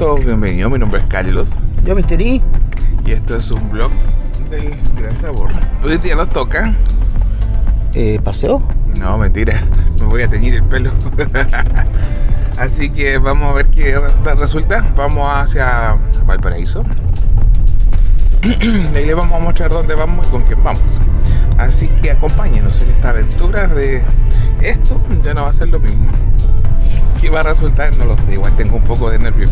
Todos bienvenidos, mi nombre es Carlos Yo me y esto es un blog del Gran Sabor. Hoy día nos toca. Eh, ¿Paseo? No, mentira, me voy a teñir el pelo. Así que vamos a ver qué re- resulta. Vamos hacia Valparaíso. Y ahí les vamos a mostrar dónde vamos y con quién vamos. Así que acompáñenos en esta aventura de esto. Ya no va a ser lo mismo. ¿Qué va a resultar? No lo sé. Igual tengo un poco de nervio.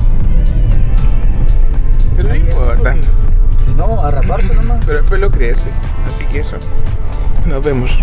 Pero no importa. Si no, a raparse nomás. Pero el pelo crece. Así que eso. Nos vemos.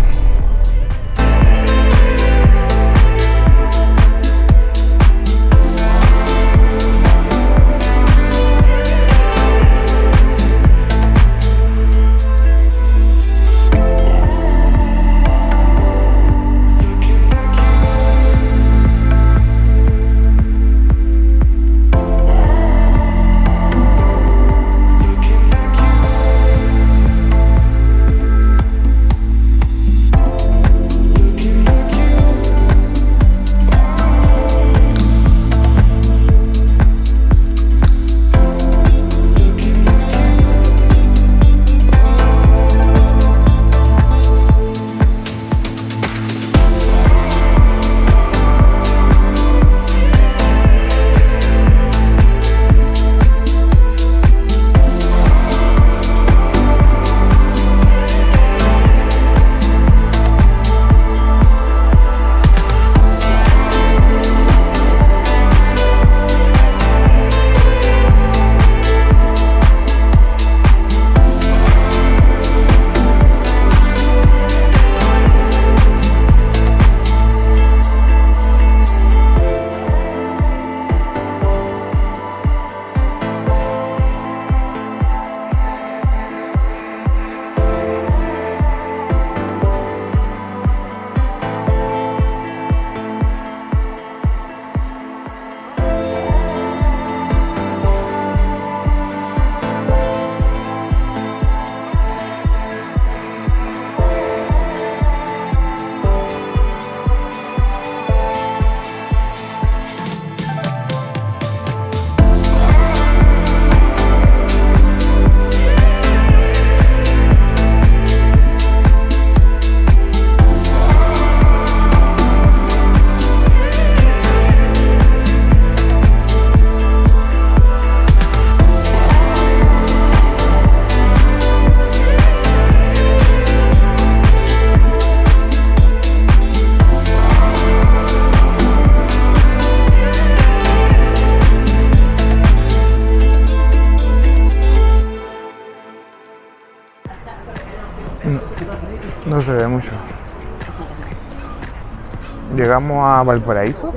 Llegamos a Valparaíso.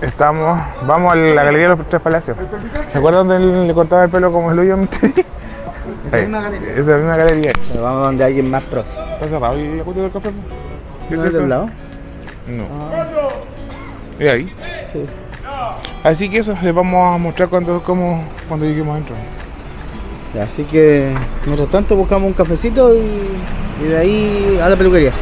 Estamos, vamos a la Galería de los Tres Palacios. ¿Se acuerdan donde le cortaba el pelo como el hoyo? Esa misma galería. Esa es la misma galería. Pero vamos donde alguien más pro. ¿Está cerrado y la cuenta del café? ¿Qué es ¿No eso? del lado? No. ¿Y ahí? Sí. Así que eso, les vamos a mostrar cuando, cómo, cuando lleguemos adentro. Así que, mientras tanto, buscamos un cafecito y, y de ahí a la peluquería.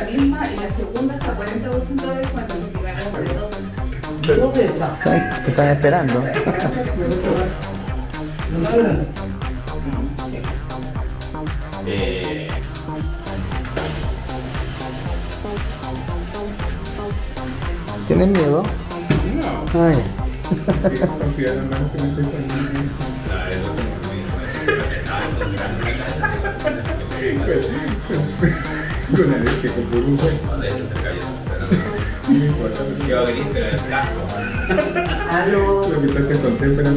La misma y la segunda está 40% de descuento porque ganamos de dos. Dos de esas. Ay, te están esperando. Eh, ¿Tienes miedo? No, Ay, confía en la mano que me estoy poniendo. la de lo que me dijo, estaba Con la leche, con burbuja. De hecho, se cayó. No me importa. ¿Qué va a venir? Pero el casco. Aló. Lo que estás te conté, pero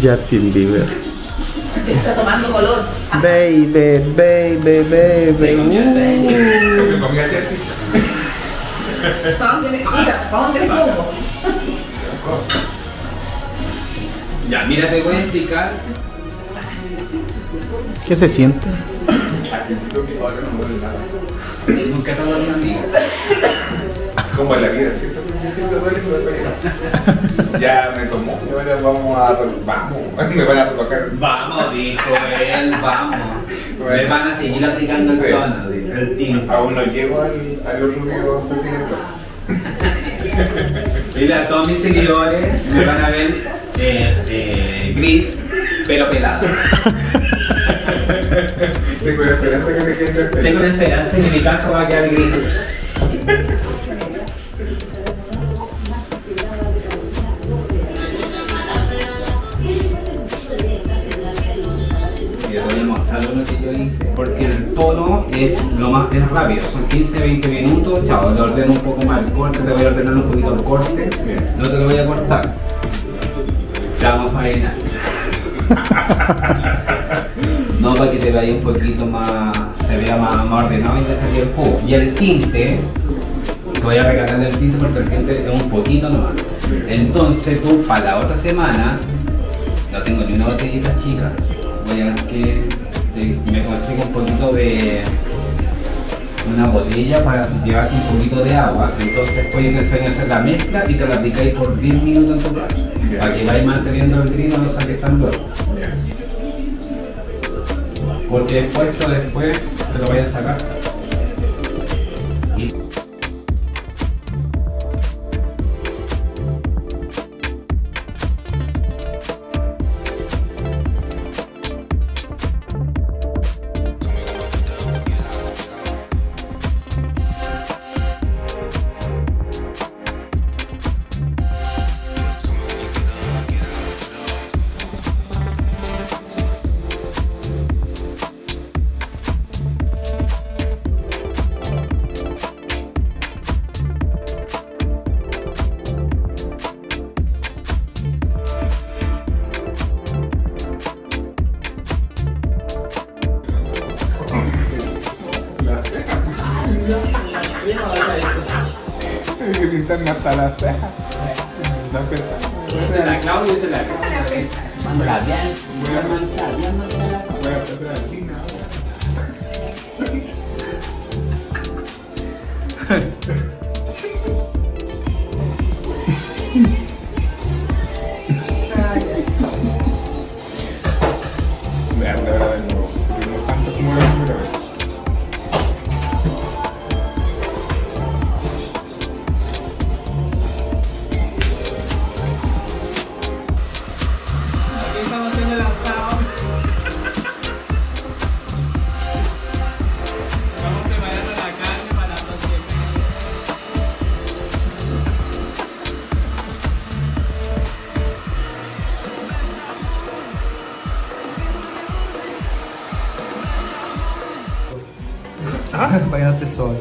Justin Bieber. Está tomando color. Baby, baby, baby. ¿Para dónde me, mira, ¿para dónde me pongo? Ya, mira, te voy a explicar. ¿Qué se siente? No nada. Nunca te ha dado una amiga. Como en la vida, siempre, siempre duele. Ya me tomó. Ahora vamos a. Vamos. Me van a colocar. Vamos, dijo él, vamos. Me van a seguir aplicando el tono, el tiempo. Aún no llego al, al rubio asesino. Mira, todos mis seguidores me van a ver eh, eh, gris, pero pelado. Tengo la esperanza que me quede Tengo la esperanza que mi casco va a quedar gris. Es lo más es rápido, son 15, 20 minutos. Chao, le ordeno un poco más el corte, te voy a ordenar un poquito el corte. No te lo voy a cortar. Te vamos faena. No, para que te vaya un poquito más, se vea más, más ordenado y te salga el jugo. Y el tinte, te voy a regalar el tinte porque el tinte es un poquito nomás. Entonces tú, para la otra semana, no tengo ni una botellita chica. Voy a ver que me consigo un poquito de una botella para llevarte un poquito de agua. Entonces después yo te enseño a hacer la mezcla y te la aplicáis por 10 minutos en tu casa. Para que vayas manteniendo el gris, no saques tan luego. Porque después, después te lo voy a sacar. La pestaña. la Claudia y la Mándala bien, Voy a- manchada. Voy a empezar a aquí, Esté solo.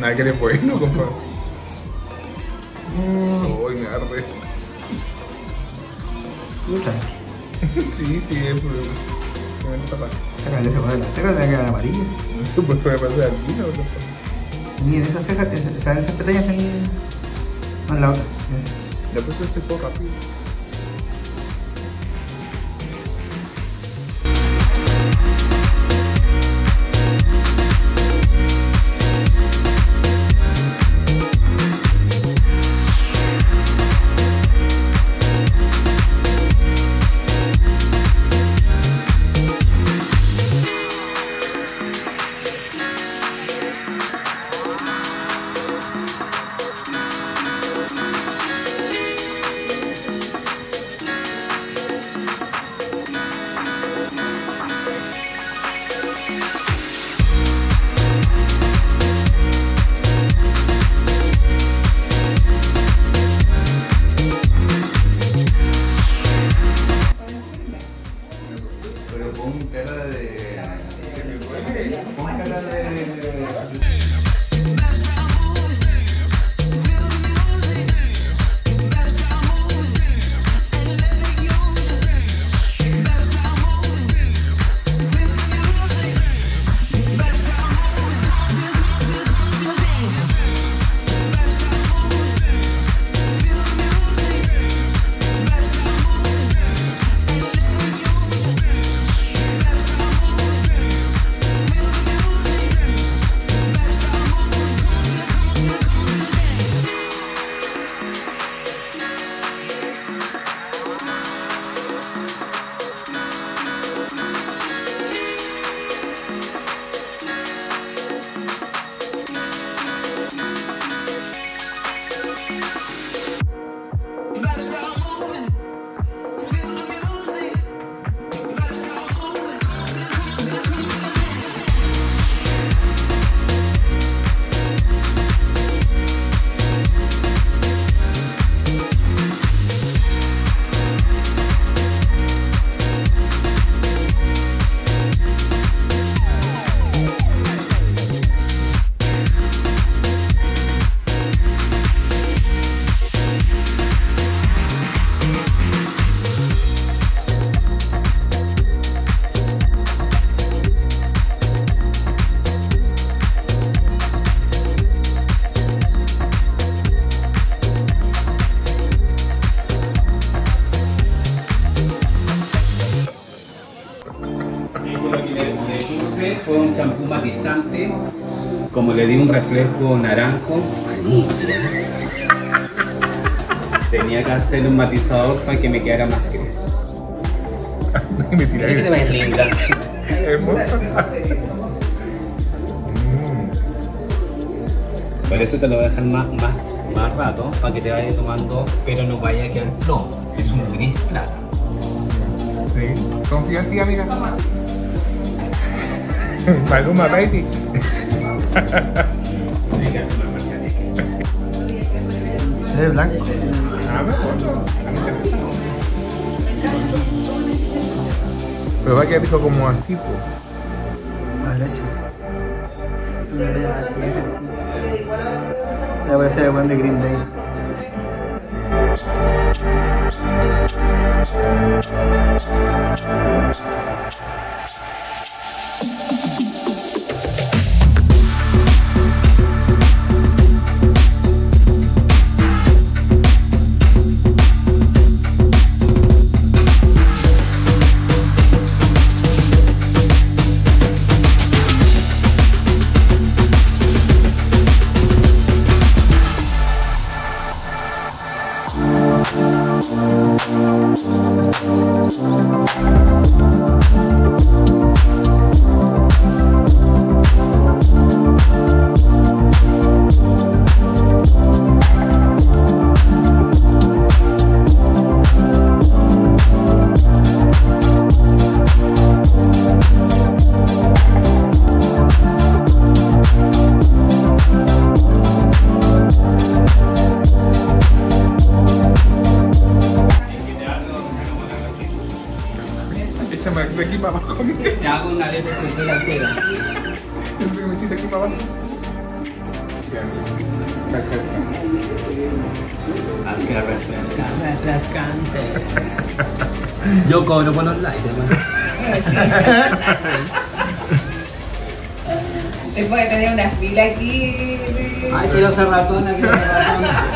Nada que eres bueno, compadre. Uy, me arde. Tranqui. Sí, sí, es por que me tapa. Sácale ese color, la ceja te va a quedar amarilla. Pues me pasar aquí, ¿no? Ni en esas cejas, esa- o sea, en esas pestañas tenía. No, en la otra. Le puse ese todo rápido. Como le di un reflejo naranjo. Tenía que hacer un matizador para que me quedara más gris. Me Mira que te tiré. ves linda. Hermoso. Por eso te lo voy a dejar más, más, más rato, para que te vayas tomando, pero no vaya a quedar plomo. Es un gris plata. Sí. Confía en ti, amiga. Maluma, baby. Se ve blanco. Me. Pero va a quedar dijo como así, pues. Gracias. Ya parece el buen de Green Day. Échame Yo cobro por los likes, hermano. Después de tener una fila aquí. Ay, quiero ser ratona, quiero ser ratona.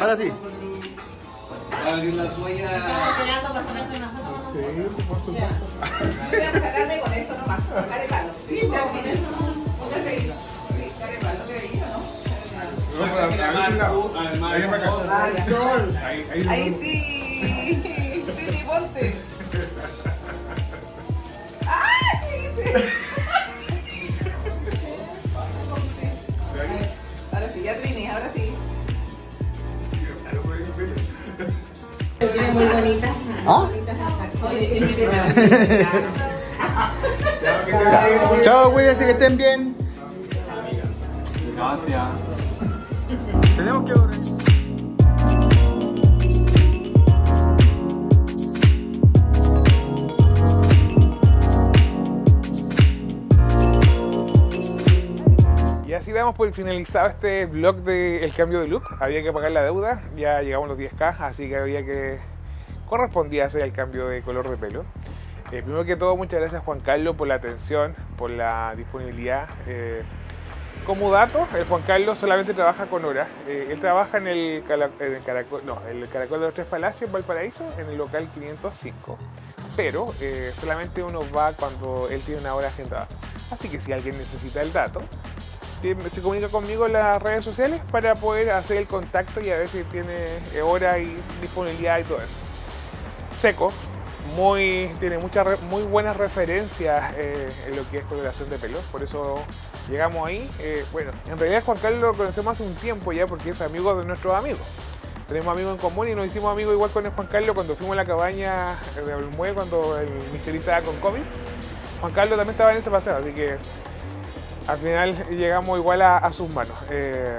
Ahora sí. a abrir la suya. esperando para ponerte una foto con nosotros. Ya. Voy a sacarle con esto nomás. Care palo. Sí, ahí. Sí, ahí, sí. Sí, ponte. ¡Ah! ¿Qué hice? Muy bonitas. ¿Ah? Chao, cuídense que estén bien. Gracias. Tenemos que correr. Y así damos por finalizado este vlog del cambio de look. Había que pagar la deuda, ya llegamos a los 10k, así que había que correspondía hacer el cambio de color de pelo. Eh, primero que todo, muchas gracias Juan Carlos por la atención, por la disponibilidad. Eh, como dato, el Juan Carlos solamente trabaja con horas. Eh, él trabaja en el, Caracol, no, en el Caracol de los Tres Palacios, Valparaíso, en el local 505. Pero solamente uno va cuando él tiene una hora agendada. Así que si alguien necesita el dato, se comunica conmigo en las redes sociales para poder hacer el contacto y a ver si tiene hora y disponibilidad y todo eso. Seco, muy, tiene muchas muy buenas referencias eh, en lo que es coloración de pelo, por eso llegamos ahí. Eh, bueno, en realidad Juan Carlos lo conocemos hace un tiempo ya porque es amigo de nuestros amigos. Tenemos amigos en común y nos hicimos amigos igual con el Juan Carlos cuando fuimos a la cabaña de Olmué cuando el misterista estaba con COVID. Juan Carlos también estaba en ese paseo, así que al final llegamos igual a, sus manos. Eh,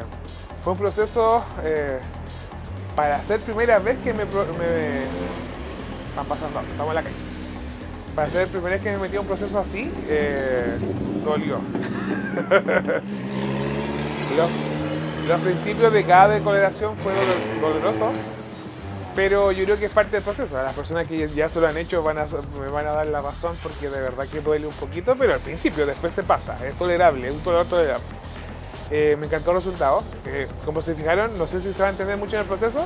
fue un proceso para ser primera vez que me, me- Pasando, estamos en la calle. Para ser primera vez que me metí a un proceso así, eh, dolió. los, los principios de cada decoloración fueron dolo- dolorosos, pero yo creo que es parte del proceso. Las personas que ya se lo han hecho van a, me van a dar la razón porque de verdad que duele un poquito, pero al principio, después se pasa, es tolerable, es un dolor tolerable. Eh, me encantó el resultado. Eh, como se fijaron, no sé si se va a entender mucho en el proceso,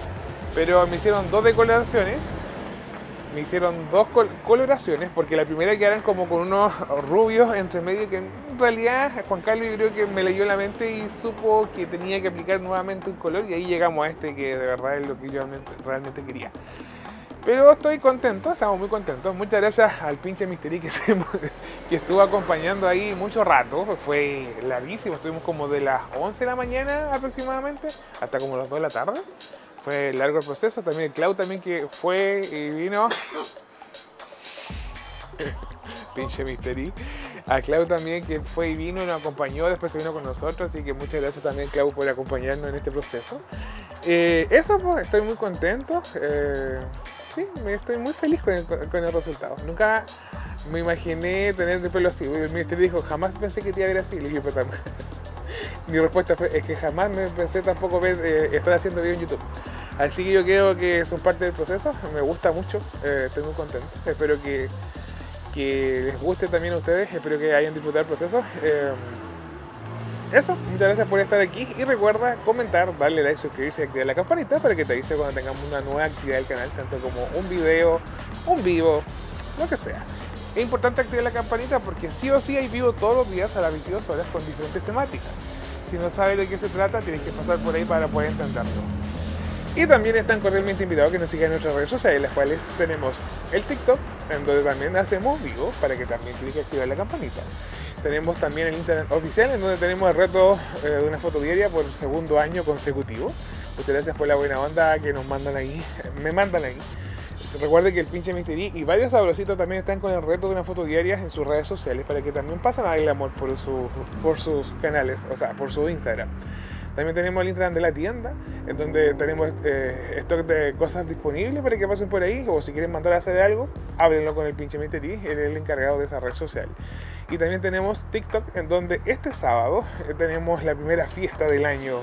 pero me hicieron dos decoloraciones. Me hicieron dos col- coloraciones, porque la primera quedaron como con unos rubios entre medio que en realidad Juan Carlos yo que me leyó la mente y supo que tenía que aplicar nuevamente un color y ahí llegamos a este que de verdad es lo que yo realmente, quería. Pero estoy contento, estamos muy contentos. Muchas gracias al pinche Mystery que, que estuvo acompañando ahí mucho rato. Fue larguísimo, estuvimos como de las 11 de la mañana aproximadamente hasta como las 2 de la tarde. Fue largo el proceso. También Clau también que fue y vino. pinche Mystery. A Clau también que fue y vino y nos acompañó, después se vino con nosotros. Así que muchas gracias también Clau por acompañarnos en este proceso. Eh, eso, pues, estoy muy contento. eh, sí, estoy muy feliz con el, con el resultado. Nunca me imaginé tener el pelo así. El ministerio dijo, jamás pensé que te iba a ver así. Le dije, "Pero tam- Mi respuesta fue, es que jamás me pensé tampoco ver, eh, estar haciendo video en YouTube. Así que yo creo que son parte del proceso. Me gusta mucho. eh, estoy muy contento. Espero que, que les guste también a ustedes. Espero que hayan disfrutado el proceso. Eh, eso, muchas gracias por estar aquí y recuerda comentar, darle like, suscribirse y activar la campanita para que te avise cuando tengamos una nueva actividad del canal, tanto como un video, un vivo, lo que sea. Es importante activar la campanita porque sí o sí hay vivo todos los días a las 22 horas con diferentes temáticas. Si no sabes de qué se trata, tienes que pasar por ahí para poder entenderlo. Y también están cordialmente invitados que nos sigan en nuestras redes sociales, las cuales tenemos el TikTok, en donde también hacemos vivo, para que también tienes que activar la campanita. Tenemos también el Internet oficial, en donde tenemos el reto eh, de una foto diaria por segundo año consecutivo. Muchas gracias por la buena onda que nos mandan ahí, me mandan ahí. Recuerden que el pinche Mystery y varios sabrositos también están con el reto de una foto diaria en sus redes sociales para que también pasen a darle amor por, su, por sus canales, o sea, por su Instagram. También tenemos el Instagram de la tienda, en donde tenemos eh, stock de cosas disponibles para que pasen por ahí, o si quieren mandar a hacer algo, háblenlo con el pinche Mystery, él es el encargado de esa red social. Y también tenemos TikTok, en donde este sábado eh, tenemos la primera fiesta del año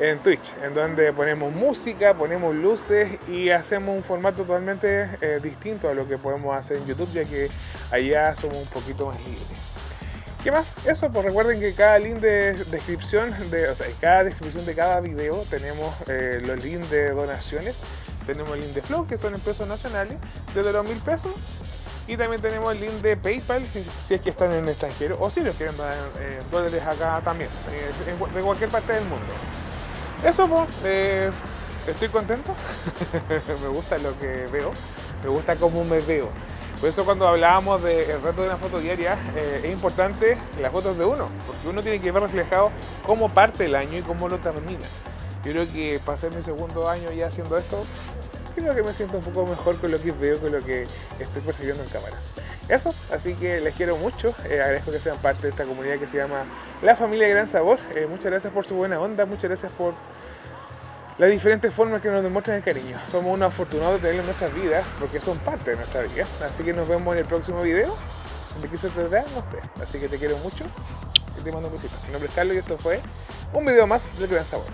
en Twitch, en donde ponemos música, ponemos luces y hacemos un formato totalmente eh, distinto a lo que podemos hacer en YouTube, ya que allá somos un poquito más libres. ¿Qué más? Eso, pues recuerden que cada link de descripción, de, o sea, cada descripción de cada video tenemos eh, los links de donaciones. Tenemos el link de Flow, que son en pesos nacionales, desde los mil pesos. Y también tenemos el link de PayPal, si, es que están en el extranjero, o si los quieren dar en dólares acá también, eh, de cualquier parte del mundo. Eso, pues, eh, estoy contento. me gusta lo que veo, me gusta cómo me veo. Por eso cuando hablábamos del reto de una foto diaria, eh, es importante las fotos de uno, porque uno tiene que ver reflejado cómo parte el año y cómo lo termina. Yo creo que ser mi segundo año ya haciendo esto, creo que me siento un poco mejor con lo que veo, con lo que estoy percibiendo en cámara. Eso, así que les quiero mucho, eh, agradezco que sean parte de esta comunidad que se llama La Familia Gran Sabor. Eh, muchas gracias por su buena onda, muchas gracias por las diferentes formas que nos demuestran el cariño. Somos unos afortunados de tenerlo en nuestras vidas porque son parte de nuestra vida. Así que nos vemos en el próximo video. ¿De qué se tratará? No sé. Así que te quiero mucho y te mando un besito. Mi nombre es Carlos y esto fue un video más de Gran Sabor.